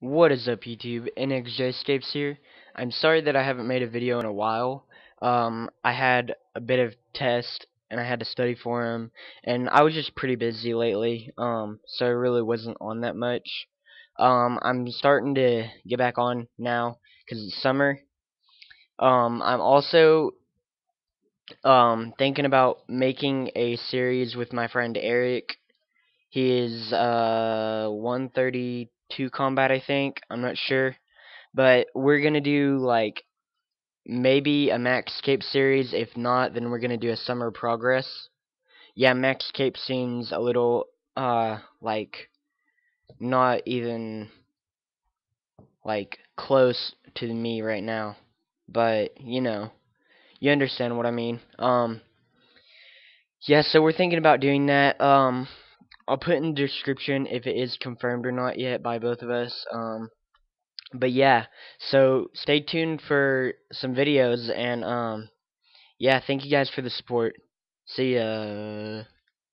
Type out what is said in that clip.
What is up YouTube, NXJscapes here. I'm sorry that I haven't made a video in a while. Um, I had a bit of test and I had to study for them and I was just pretty busy lately um, so I really wasn't on that much. Um, I'm starting to get back on now because it's summer. Um, I'm also um, thinking about making a series with my friend Eric. He is uh, 130 two combat, I think. I'm not sure. But we're going to do, like, maybe a Max Cape series. If not, then we're going to do a Summer Progress. Yeah, Max Cape seems a little, uh, like, not even, like, close to me right now. But, you know, you understand what I mean. Um, yeah, so we're thinking about doing that. Um, I'll put in the description if it is confirmed or not yet by both of us. Um, but yeah, so stay tuned for some videos and um, yeah, thank you guys for the support. See ya.